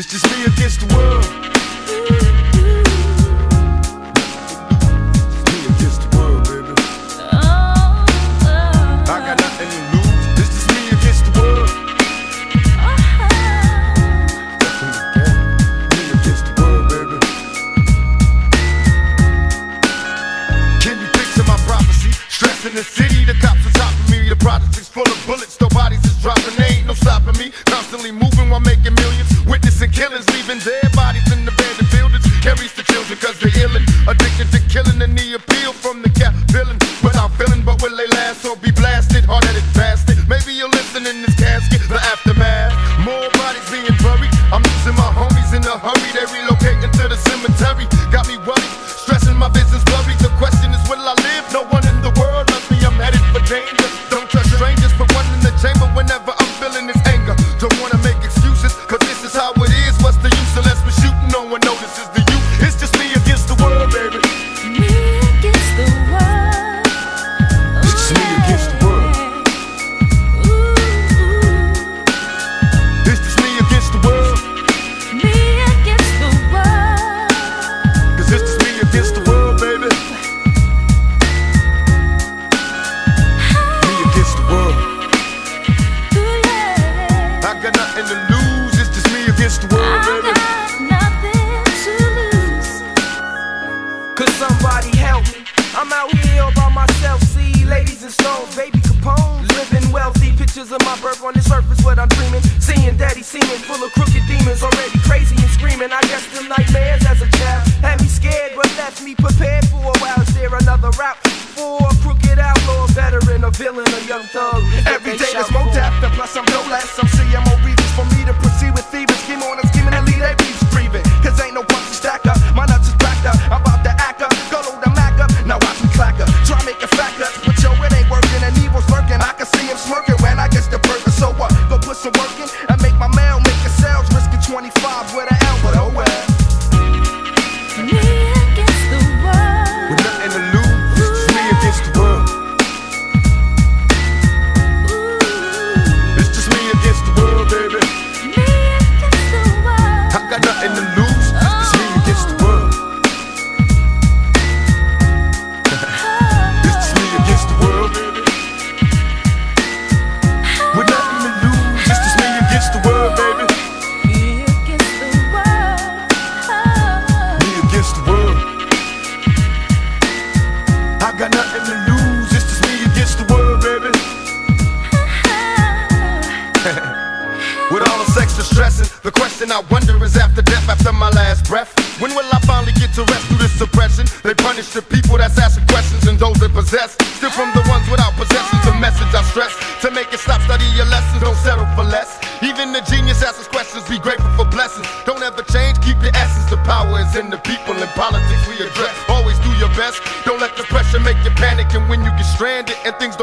It's just me against the world. Addicted to killing and the appeal from the cap villain. Without feeling, but will they last or be nothing to lose. It's just me against the world, baby. Could somebody help me? I'm out here all by myself. See, ladies and stones, baby Capone, living wealthy. Pictures of my birth on the surface, what I'm dreaming. Seeing daddy seeming full of crooked demons, already crazy and screaming. I guess them nightmares as a Every day there's more death, and plus I'm no less. Some CMO reasons for me to proceed with thieves. Scheme on and scheming and lead that beefs breathing. Cause ain't no punch to stack up. My nuts is backed up. I'm With all the sex and stressing, the question I wonder is after death, after my last breath, when will I finally get to rest through this suppression? They punish the people that's asking questions and those that possess. Still from the ones without possessions, the message I stress. To make it stop, study your lessons, don't settle for less. Even the genius asks questions, be grateful for blessings. Don't ever change, keep your essence. The power is in the people in politics we address. Always do your best, don't let the pressure make you panic. And when you get stranded and things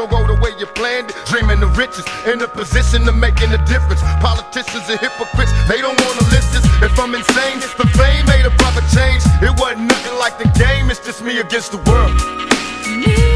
you planned it, dreaming of riches, in a position of making a difference. Politicians are hypocrites, they don't wanna listen. If I'm insane, the fame made a proper change. It wasn't nothing like the game, it's just me against the world.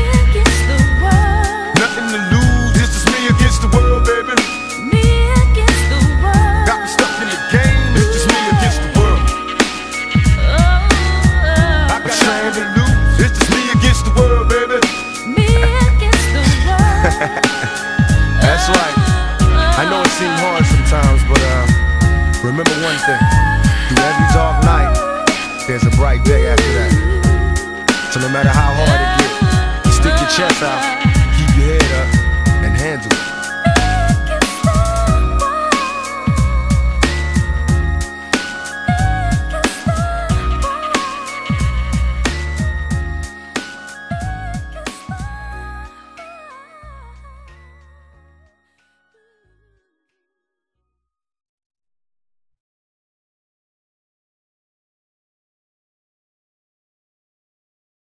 Through every dark night, there's a bright day after that. So no matter how hard it gets, stick your chest out